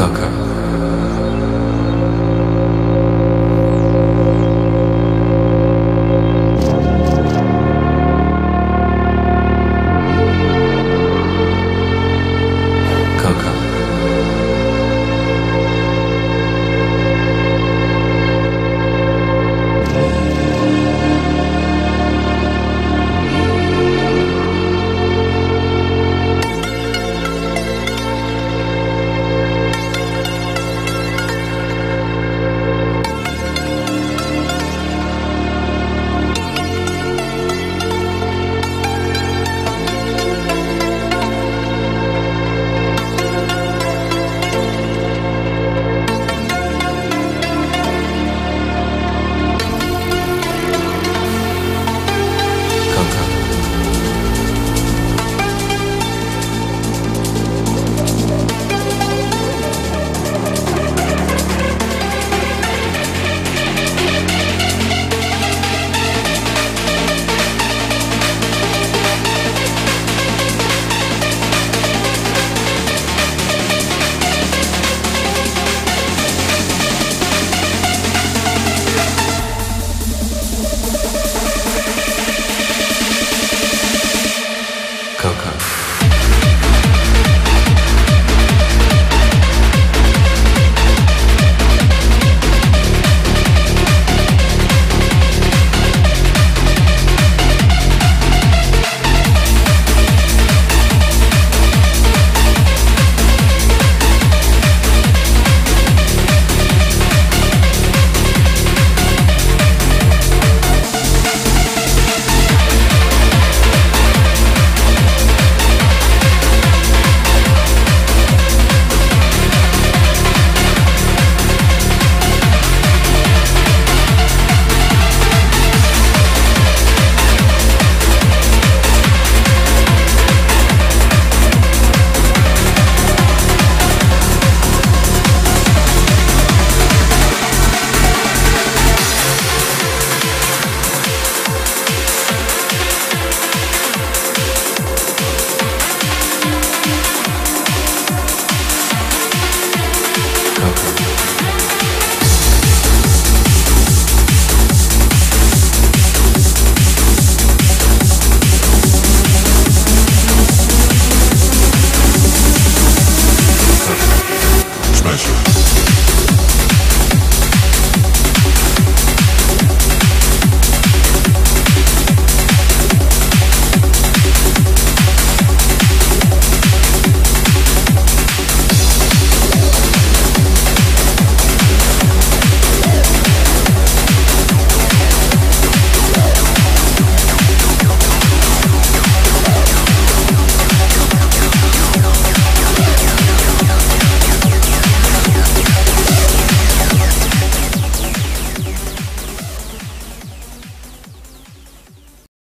大哥。